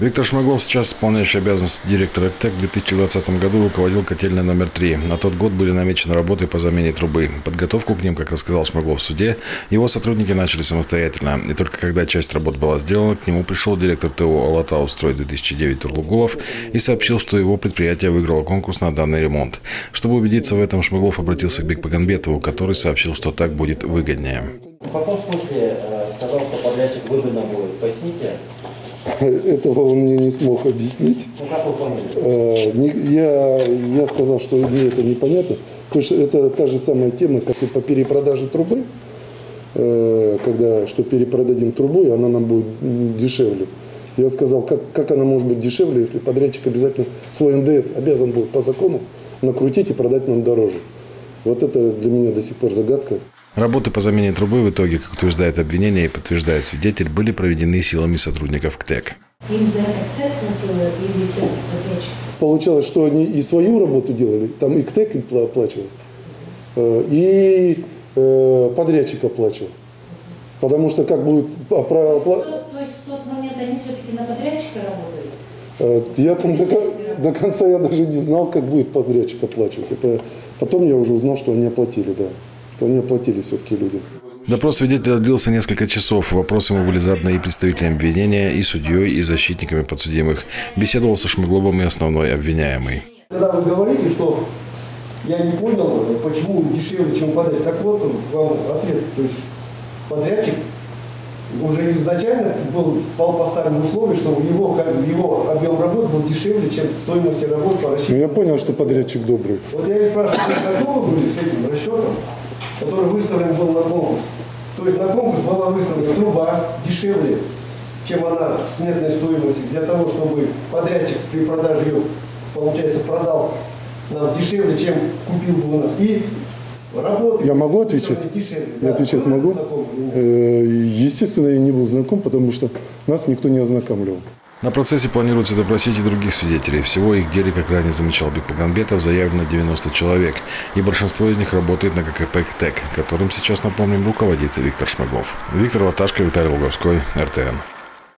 Виктор Шмаглов, сейчас исполняющий обязанности директора ТЭК, в 2020 году руководил котельной номер 3. На тот год были намечены работы по замене трубы. Подготовку к ним, как рассказал Шмаглов в суде, его сотрудники начали самостоятельно. И только когда часть работ была сделана, к нему пришел директор ТО «Алатау строй 2009» Турлугулов и сообщил, что его предприятие выиграло конкурс на данный ремонт. Чтобы убедиться в этом, Шмаглов обратился к Бекпагамбетову, который сообщил, что так будет выгоднее. В смысле сказал, что подрядчик выгодно будет? Поясните. Этого он мне не смог объяснить. Ну как вы поняли? Э, Я, я сказал, что мне это непонятно. То есть это та же самая тема, как и по перепродаже трубы. Э, Когда что перепродадим трубу, и она нам будет дешевле. Я сказал, как, как она может быть дешевле, если подрядчик обязательно свой НДС обязан будет по закону накрутить и продать нам дороже. Вот это для меня до сих пор загадка. Работы по замене трубы в итоге, как утверждает обвинение и подтверждает свидетель, были проведены силами сотрудников КТЭК. Им за КТЭК платила или все подрядчик? Получалось, что они и свою работу делали, там и КТЭК им пла- оплачивал, э, и э, подрядчик оплачивал. Потому что как будет а, про- опла- То, то есть в тот момент они все-таки на подрядчика работали? Э, Я там до, до конца я даже не знал, как будет подрядчик оплачивать. Это потом я уже узнал, что они оплатили, да. Что они оплатили все-таки людям. Допрос свидетеля длился несколько часов. Вопросы ему были заданы и представителям обвинения, и судьей, и защитниками подсудимых. Беседовал со Шмыгловым и основной обвиняемый. Когда вы говорите, что я не понял, почему дешевле, чем подрядчик, так вот вам ответ. То есть подрядчик уже изначально был, был поставлен условие, что его, как бы, его объем работ был дешевле, чем стоимость работ по Ну, расчету. я понял, что подрядчик добрый. Вот я и спрашиваю, вы знакомы были с этим расчетом, который выставлен был на конкурс? То есть на конкурс была выставлена труба дешевле, чем она сметной стоимости, для того, чтобы подрядчик при продаже ее, получается, продал нам дешевле, чем купил бы у нас. И работы Я могу отвечать? дешевле. Я Да. отвечать могу? Э, Естественно, я не был знаком, потому что нас никто не ознакомливал. На процессе планируется допросить и других свидетелей. Всего их деле, как ранее замечал Бекпагамбетов, заявлено 90 человек. И большинство из них работает на ККП КТЭК, которым сейчас, напомним, руководит Виктор Шмаглов. Виктор Ваташко, Виталий Луговской, РТН.